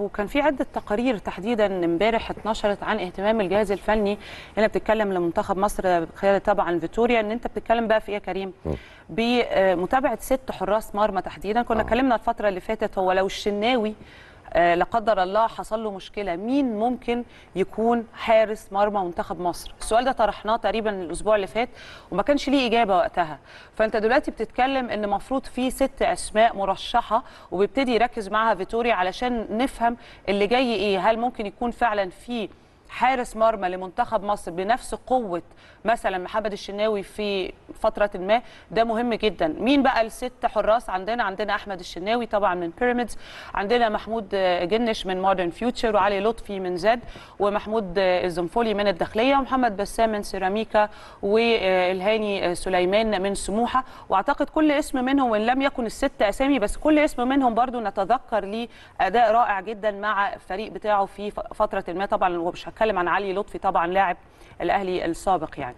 وكان في عدة تقارير تحديدا امبارح اتنشرت عن اهتمام الجهاز الفني هنا بتتكلم لمنتخب مصر خلال طبعا فيتوريا. إن أنت بتتكلم بقى في إيه يا كريم؟ بمتابعة ست حراس مرمى تحديدا. كنا اتكلمنا الفترة اللي فاتت هو لو الشناوي آه، لا قدر الله حصل له مشكلة. مين ممكن يكون حارس مرمى منتخب مصر؟ السؤال ده طرحناه تقريبا الأسبوع اللي فات وما كانش ليه إجابة وقتها. فأنت دلوقتي بتتكلم إن المفروض في ست أسماء مرشحة وبيبتدي يركز معاها فيتوريا علشان نفهم اللي جاي إيه. هل ممكن يكون فعلا في حارس مرمى لمنتخب مصر بنفس قوة مثلا محمد الشناوي في فترة ما ده مهم جدا. مين بقى الست حراس؟ عندنا عندنا أحمد الشناوي طبعا من بيراميدز عندنا محمود جنش من مودرن فيوتشر وعلي لطفي من زد ومحمود الزنفولي من الداخلية ومحمد بسام من سيراميكا والهاني سليمان من سموحة. وأعتقد كل اسم منهم وإن لم يكن الست أسامي بس كل اسم منهم برضو نتذكر ليه أداء رائع جدا مع الفريق بتاعه في فترة ما طبعا ومش عن علي لطفي طبعا لاعب الأهلي السابق يعني.